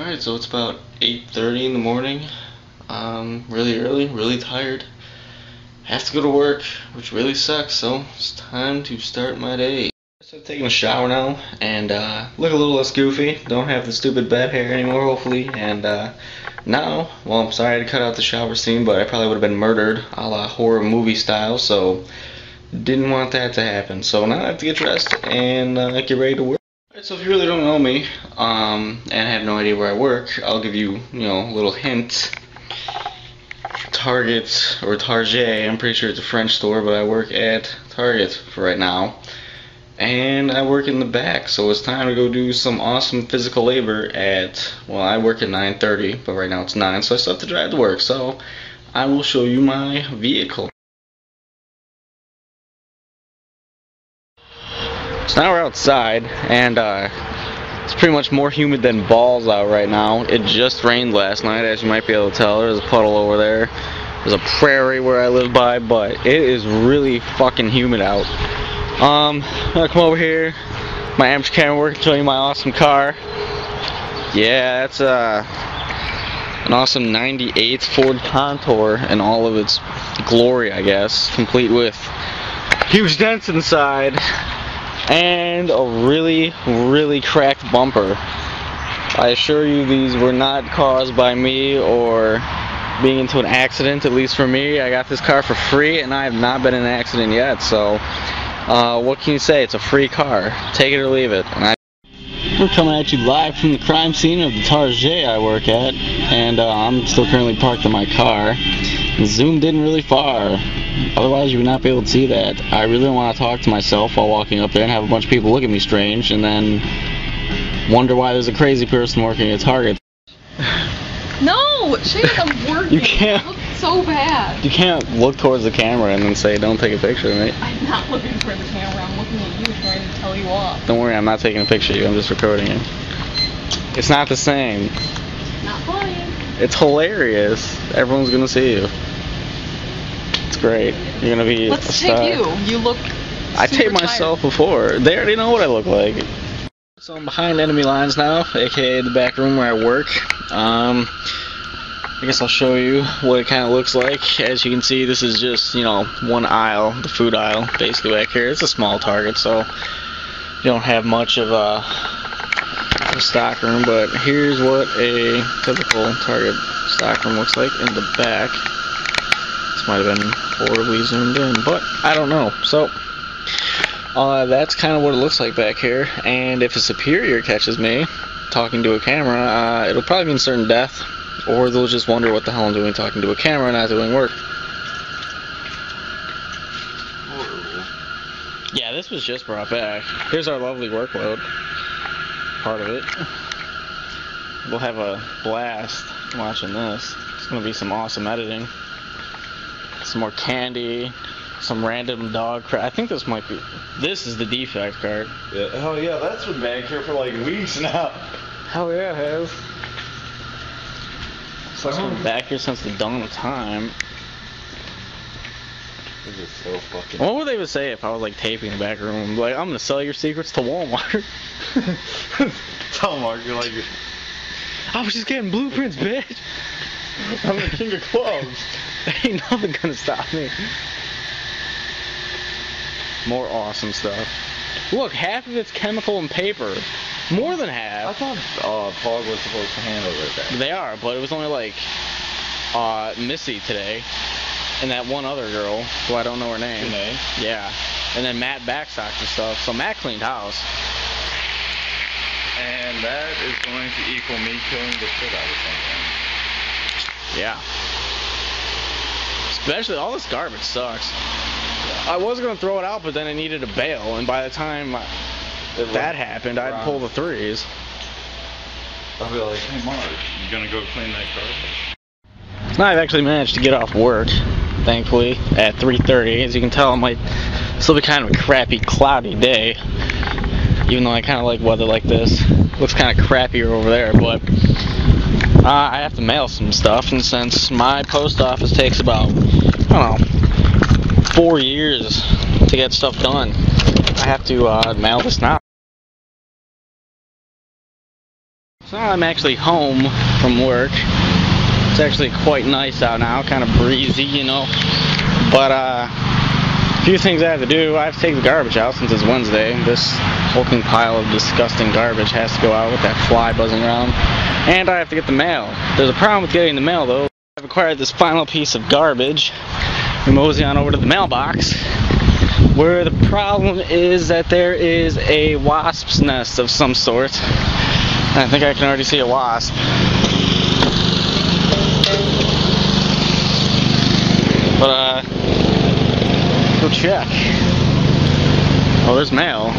Alright, so it's about 8.30 in the morning. Um, really early, really tired. Have to go to work, which really sucks, so it's time to start my day. So I'm taking a shower now, and uh, look a little less goofy. Don't have the stupid bed hair anymore, hopefully. And uh, now, well, I'm sorry I had to cut out the shower scene, but I probably would have been murdered a la horror movie style, so didn't want that to happen. So now I have to get dressed and uh, get ready to work. So if you really don't know me, um, and have no idea where I work, I'll give you, you know, a little hint. Target, or Target, I'm pretty sure it's a French store, but I work at Target for right now. And I work in the back, so it's time to go do some awesome physical labor at, well, I work at 9.30, but right now it's 9, so I still have to drive to work, so I will show you my vehicle. So now we're outside, and uh, it's pretty much more humid than balls out right now. It just rained last night, as you might be able to tell. There's a puddle over there. There's a prairie where I live by, but it is really fucking humid out. Um, I'm gonna come over here, my amateur camera work, and show you my awesome car. Yeah, that's uh, an awesome 98 Ford Contour in all of its glory, I guess, complete with huge dents inside and a really, really cracked bumper. I assure you these were not caused by me or being into an accident, at least for me. I got this car for free and I have not been in an accident yet, so uh, what can you say? It's a free car. Take it or leave it. We're coming at you live from the crime scene of the Target I work at, and uh, I'm still currently parked in my car. Zoomed in really far. Otherwise, you would not be able to see that. I really don't want to talk to myself while walking up there and have a bunch of people look at me strange and then wonder why there's a crazy person working at Target. No, Chase, I'm working. You can't- so bad. You can't look towards the camera and then say, don't take a picture of me. I'm not looking for the camera. I'm looking at you trying to tell you off. Don't worry, I'm not taking a picture of you. I'm just recording it. It's not the same. Not funny. It's hilarious. Everyone's gonna see you. It's great. You're gonna be a Let's star. take you. You look. I taped myself before. They already know what I look like. So I'm behind enemy lines now, aka the back room where I work. Um, I guess I'll show you what it kind of looks like. As you can see, this is just, you know, one aisle, the food aisle, basically back here. It's a small Target, so you don't have much of a, a stock room, but here's what a typical Target stock room looks like in the back. This might have been horribly zoomed in, but I don't know. So, uh, that's kind of what it looks like back here. And if a superior catches me talking to a camera, uh, it'll probably mean certain death, or they'll just wonder what the hell I'm doing talking to a camera, and not doing work. Yeah, this was just brought back. Here's our lovely workload. Part of it. We'll have a blast watching this. It's gonna be some awesome editing. Some more candy, some random dog crap. I think this might be. This is the defect card. Yeah, hell yeah, that's been back here for like weeks now. Hell yeah, it has. It's been oh. back here since the dawn of time. This is so fucking. What would they would say if I was like taping the back room? Like, I'm gonna sell your secrets to Walmart. Tell Mark, you're like, I was just getting blueprints, bitch. I'm the king of clubs. Ain't nothing gonna stop me. More awesome stuff. Look, half of it's chemical and paper. More than half. I thought uh, Pog was supposed to handle it. They are, but it was only like uh, Missy today, and that one other girl who I don't know her name. Renee. Yeah, and then Matt backstocked and stuff. So Matt cleaned house. And that is going to equal me killing the shit out of something. Yeah. Especially all this garbage sucks. I was gonna throw it out, but then I needed a bail, and by the time It that happened, I'd around. pull the threes. I'll be like, hey Mark, you gonna go clean that garbage? Now I've actually managed to get off work, thankfully, at 3.30. As you can tell, it might still be kind of a crappy, cloudy day. Even though I kind of like weather like this. Looks kind of crappier over there, but uh, I have to mail some stuff, and since my post office takes about, I don't know, four years to get stuff done, I have to uh, mail this now. So now I'm actually home from work. It's actually quite nice out now, kind of breezy, you know. But uh, a few things I have to do. I have to take the garbage out since it's Wednesday. This hulking pile of disgusting garbage has to go out with that fly buzzing around. And I have to get the mail. There's a problem with getting the mail though. I've acquired this final piece of garbage. We mosey on over to the mailbox. Where the problem is that there is a wasp's nest of some sort. I think I can already see a wasp. But, uh, go check. Oh, there's mail.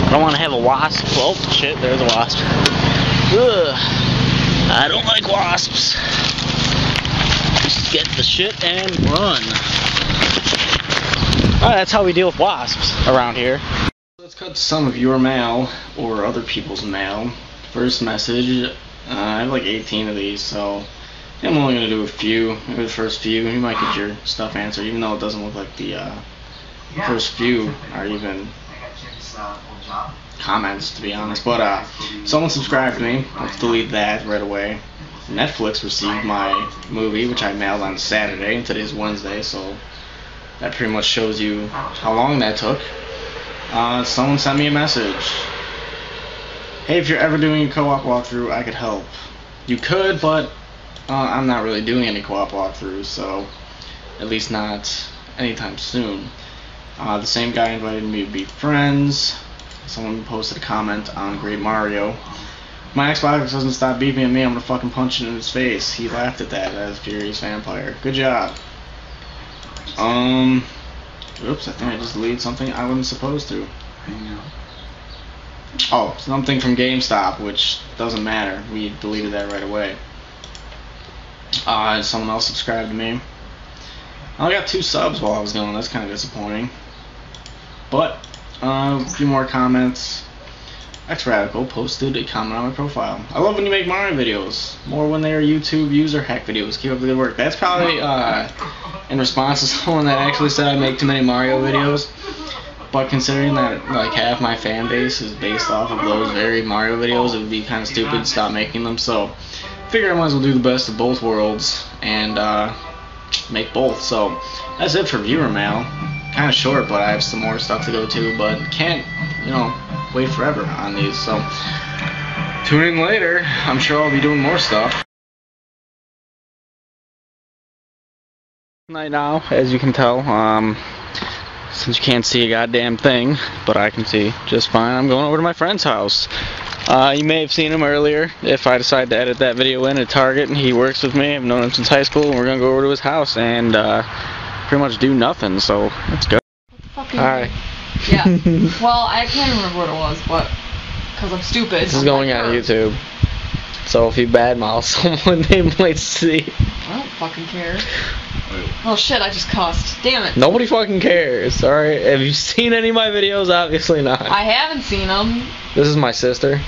I don't want to have a wasp. Oh, shit, there's a wasp. Ugh. I don't like wasps. Just get the shit and run. That's how we deal with wasps around here. Cut some of your mail, or other people's mail. First message, uh, I have like 18 of these, so I'm only going to do a few, maybe the first few. You might get your stuff answered, even though it doesn't look like the uh, first few are even comments, to be honest. But uh, someone subscribed to me. Let's delete that right away. Netflix received my movie, which I mailed on Saturday, and today's Wednesday, so that pretty much shows you how long that took. Uh, someone sent me a message. Hey, if you're ever doing a co-op walkthrough, I could help. You could, but uh, I'm not really doing any co-op walkthroughs, so at least not anytime soon. Uh, the same guy invited me to be friends. Someone posted a comment on Great Mario. My Xbox doesn't stop beeping at me, I'm gonna fucking punch it in his face. He laughed at that as Furious Vampire. Good job. Um, oops, I think I just deleted something I wasn't supposed to. Oh, something from GameStop, which doesn't matter. We deleted that right away. Uh, someone else subscribed to me. I only got two subs while I was going. That's kind of disappointing. But uh, a few more comments. X Radical posted a comment on my profile. I love when you make Mario videos. More when they are YouTube user hack videos. Keep up the good work. That's probably uh, in response to someone that actually said I make too many Mario videos. But considering that like half my fan base is based off of those very Mario videos, it would be kind of stupid to stop making them. So, figure I might as well do the best of both worlds and uh, make both. So, that's it for viewer mail. Kind of short, but I have some more stuff to go to. But can't, you know, wait forever on these. So, tune in later. I'm sure I'll be doing more stuff. Night now, as you can tell. Um, since you can't see a goddamn thing, but I can see just fine, I'm going over to my friend's house. Uh, you may have seen him earlier if I decide to edit that video in at Target. And he works with me. I've known him since high school, and we're going to go over to his house and uh, pretty much do nothing, so let's go. Fucking Hi. Yeah. well, I can't remember what it was, but because I'm stupid. This is I'm going like on. YouTube. So if you badmouth someone, they might see. I don't fucking care. Oh shit! I just cussed. Damn it. Nobody fucking cares, alright? Have you seen any of my videos? Obviously not. I haven't seen them. This is my sister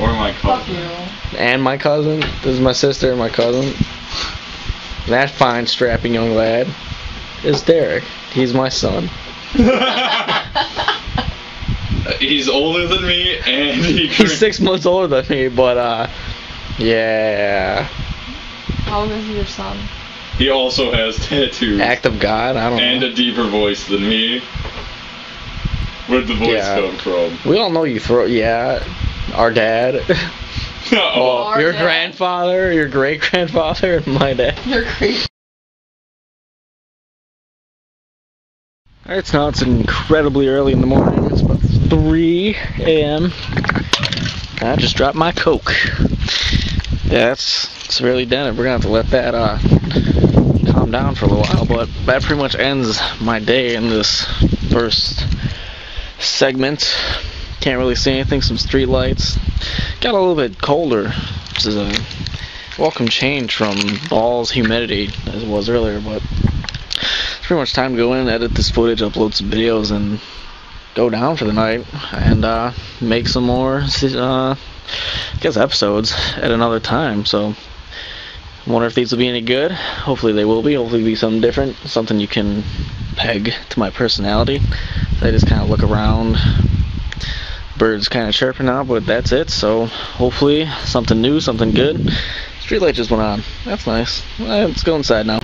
Or my Fuck cousin. you. and my cousin. This is my sister and my cousin. That fine, strapping young lad is Derek. He's my son. He's older than me, and he He's six months older than me, but uh, yeah, How old is your son? He also has tattoos act of God. I don't know. and know. a deeper voice than me. Where'd the voice Yeah. come from? We all know you throw. Yeah, our dad. oh, Well, Our your dad. grandfather, your great grandfather, and my dad. You're great. So now it's incredibly early in the morning. It's about 3 a.m. I just dropped my Coke. Yeah, that's severely dented. We're gonna have to let that uh, calm down for a little while, but that pretty much ends my day in this first segment. Can't really see anything, some street lights. Got a little bit colder, which is a welcome change from balls humidity as it was earlier, but it's pretty much time to go in, edit this footage, upload some videos, and go down for the night and uh, make some more, uh, I guess, episodes at another time. So, wonder if these will be any good. Hopefully, they will be. Hopefully, be something different, something you can peg to my personality. I just kind of look around birds kind of chirping now, but that's it. So hopefully something new, something good. Street light just went on. That's nice. Let's go inside now.